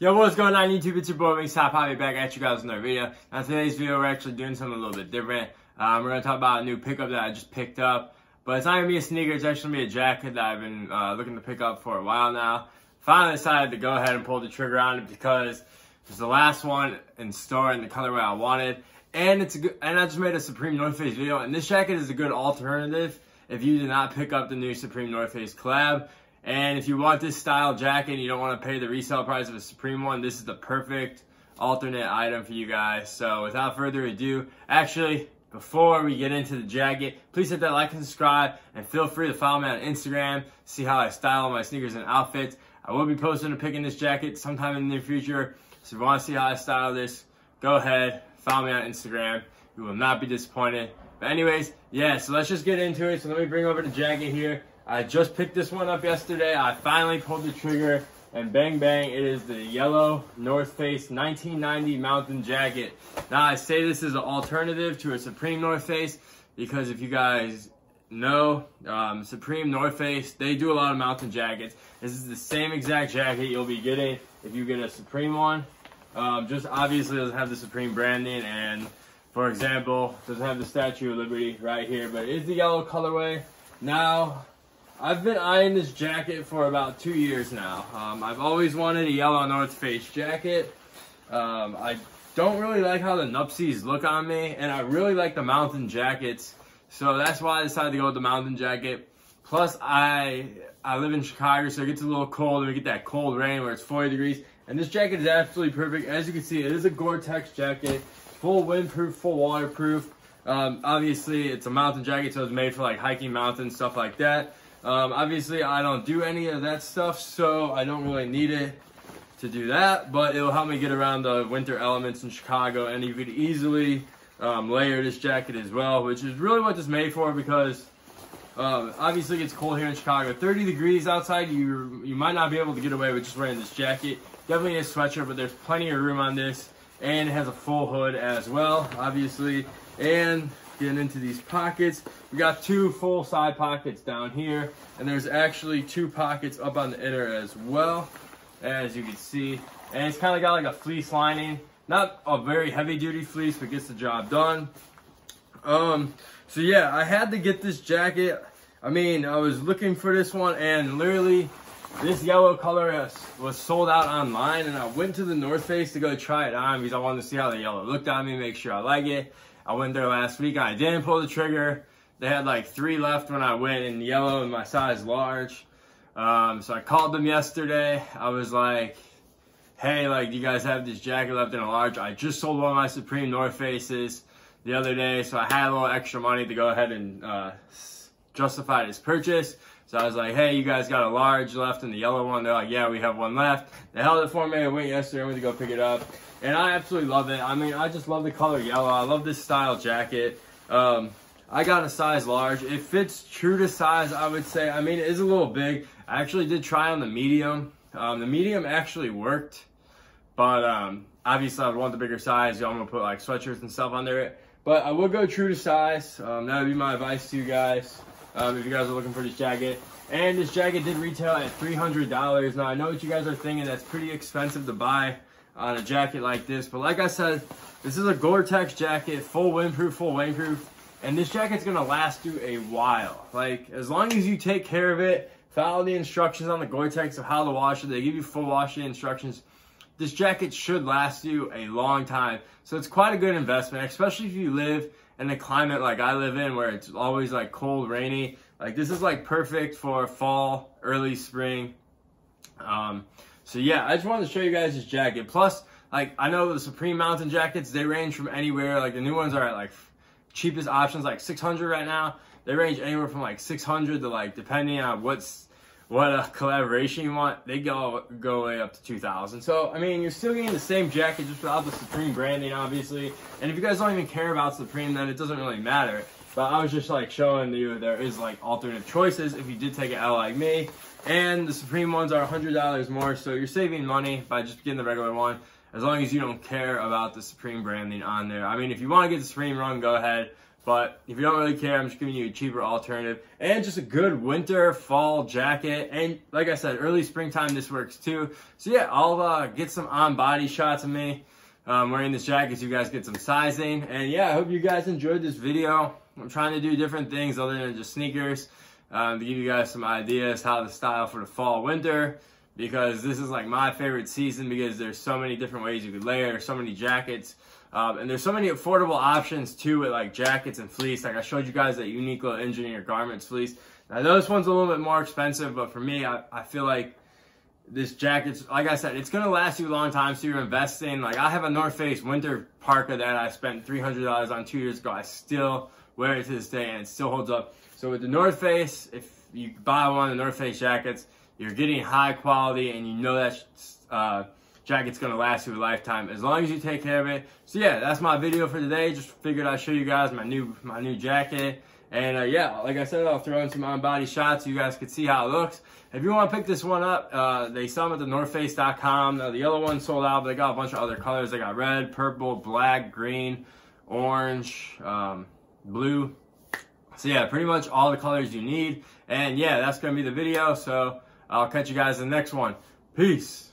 Yo, what's going on YouTube? It's your boy Wingstop Papi back at you guys with another video. Now today's video we're actually doing something a little bit different. Um, we're gonna talk about a new pickup that I just picked up. But it's not gonna be a sneaker, it's actually gonna be a jacket that I've been uh, looking to pick up for a while now. Finally decided to go ahead and pull the trigger on it because it's the last one in store in the colorway I wanted. And it's a good, and I just made a Supreme North Face video, and this jacket is a good alternative if you did not pick up the new Supreme North Face collab. And if you want this style jacket and you don't want to pay the resale price of a Supreme one, this is the perfect alternate item for you guys. So without further ado, actually, before we get into the jacket, please hit that like and subscribe and feel free to follow me on Instagram, see how I style my sneakers and outfits. I will be posting a pic in this jacket sometime in the near future. So if you want to see how I style this, go ahead, follow me on Instagram. You will not be disappointed. But anyways, yeah, so let's just get into it. So let me bring over the jacket here. I just picked this one up yesterday. I finally pulled the trigger and bang bang, it is the yellow North Face 1990 mountain jacket. Now I say this is an alternative to a Supreme North Face because if you guys know, um, Supreme North Face, they do a lot of mountain jackets. This is the same exact jacket you'll be getting if you get a Supreme one. Um, just obviously doesn't have the Supreme branding and for example, doesn't have the Statue of Liberty right here, but it is the yellow colorway. Now, I've been eyeing this jacket for about two years now. Um, I've always wanted a yellow North Face jacket. Um, I don't really like how the Nuptses look on me, and I really like the mountain jackets. So that's why I decided to go with the mountain jacket. Plus, I I live in Chicago, so it gets a little cold, and we get that cold rain where it's 40 degrees. And this jacket is absolutely perfect. As you can see, it is a Gore-Tex jacket, full windproof, full waterproof. Um, obviously, it's a mountain jacket, so it's made for like hiking mountains, stuff like that. Um, obviously, I don't do any of that stuff, so I don't really need it to do that, but it'll help me get around the winter elements in Chicago, and you could easily um, layer this jacket as well, which is really what this made for because um, obviously it's cold here in Chicago. 30 degrees outside, you you might not be able to get away with just wearing this jacket. Definitely a sweatshirt, but there's plenty of room on this, and it has a full hood as well, obviously, and getting into these pockets. We got two full side pockets down here, and there's actually two pockets up on the inner as well, as you can see. And it's kind of got like a fleece lining. Not a very heavy duty fleece, but gets the job done. Um, so yeah, I had to get this jacket. I mean, I was looking for this one and literally this yellow color was sold out online and I went to the North Face to go try it on because I wanted to see how the yellow looked on me, make sure I like it. I went there last week. I didn't pull the trigger. They had like three left when I went in yellow and my size large. Um, so I called them yesterday. I was like, hey, like, do you guys have this jacket left in a large? I just sold one of my Supreme North Faces the other day, so I had a little extra money to go ahead and uh, justify his purchase. So I was like, hey, you guys got a large left in the yellow one? They're like, yeah, we have one left. They held it for me. I went yesterday. I went to go pick it up. And I absolutely love it. I mean, I just love the color yellow. I love this style jacket. Um, I got a size large. It fits true to size, I would say. I mean, it is a little big. I actually did try on the medium. Um, the medium actually worked. But um, obviously, I would want the bigger size. I'm going to put like sweatshirts and stuff under it. But I would go true to size. Um, that would be my advice to you guys um, if you guys are looking for this jacket. And this jacket did retail at $300. Now, I know what you guys are thinking. That's pretty expensive to buy on a jacket like this. But like I said, this is a Gore-Tex jacket, full windproof, full rainproof. And this jacket's going to last you a while. Like, as long as you take care of it, follow the instructions on the Gore-Tex of how to wash it. They give you full washing instructions. This jacket should last you a long time. So it's quite a good investment, especially if you live in a climate like I live in where it's always like cold, rainy. Like this is like perfect for fall, early spring. Um, so yeah, I just wanted to show you guys this jacket. Plus, like I know the Supreme Mountain jackets, they range from anywhere. Like the new ones are at like cheapest options, like 600 right now. They range anywhere from like 600 to like depending on what's what a collaboration you want, they go go way up to 2000. So, I mean, you're still getting the same jacket just without the Supreme branding, obviously. And if you guys don't even care about Supreme, then it doesn't really matter. But I was just like showing you there is like alternative choices if you did take an L like me. And the Supreme ones are $100 more, so you're saving money by just getting the regular one as long as you don't care about the Supreme branding on there. I mean, if you want to get the Supreme run, go ahead. But if you don't really care, I'm just giving you a cheaper alternative and just a good winter, fall jacket. And like I said, early springtime, this works too. So yeah, I'll uh, get some on body shots of me um, wearing this jacket so you guys get some sizing. And yeah, I hope you guys enjoyed this video. I'm trying to do different things other than just sneakers um, to give you guys some ideas how to style for the fall, winter because this is like my favorite season because there's so many different ways you could layer, so many jackets. Um, and there's so many affordable options too with like jackets and fleece. Like I showed you guys that Uniqlo Engineer Garments fleece. Now those ones a little bit more expensive, but for me, I, I feel like this jacket's, like I said, it's to last you a long time. So you're investing. Like I have a North Face winter parka that I spent $300 on two years ago. I still wear it to this day and it still holds up. So with the North Face, if you buy one of the North Face jackets, you're getting high quality and you know that uh, jacket's gonna last you a lifetime as long as you take care of it. So yeah, that's my video for today. Just figured I'd show you guys my new my new jacket. And uh, yeah, like I said, I'll throw in some on body shots so you guys can see how it looks. If you want to pick this one up, uh, they sell them at the NorthFace.com. Uh, the yellow one sold out, but they got a bunch of other colors. They got red, purple, black, green, orange, um, blue. So yeah, pretty much all the colors you need. And yeah, that's going to be the video. So I'll catch you guys in the next one. Peace.